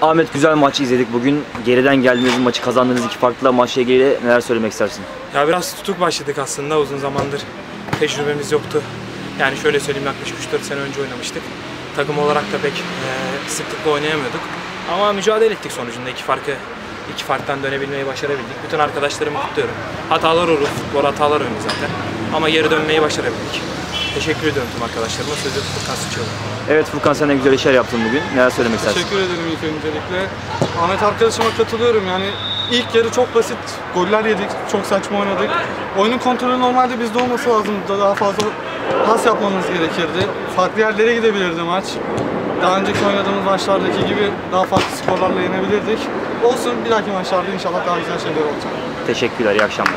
Ahmet güzel maçı izledik bugün. Geriden geldiğiniz maçı kazandığınız iki farklı maçla ilgili neler söylemek istersin? Ya biraz tutuk başladık aslında uzun zamandır tecrübemiz yoktu. Yani şöyle söyleyeyim yaklaşık 3-4 sene önce oynamıştık. Takım olarak da pek e, sıklıkla oynayamıyorduk. Ama mücadele ettik sonucunda iki farkı iki farktan dönebilmeyi başarabildik. Bütün arkadaşlarımı kutluyorum. Hatalar olur, futbol hatalar oyunu zaten. Ama geri dönmeyi başarabildik. Teşekkür ediyorum tüm arkadaşlarıma. Sözü Furkan Sıçıyorum. Evet Furkan sen de güzel işler yaptın bugün. Neler söylemek istersin? Teşekkür ederim ilk öncelikle. Ahmet arkadaşıma katılıyorum yani ilk yarı çok basit goller yedik, çok saçma oynadık. Oyunun kontrolü normalde bizde olması lazımdı. Daha fazla pas yapmamız gerekirdi. Farklı yerlere gidebilirdi maç. Daha önceki oynadığımız maçlardaki gibi daha farklı skorlarla yenebilirdik. Olsun bir dahaki maçlarda inşallah daha güzel şeyler olacak. Teşekkürler, iyi akşamlar.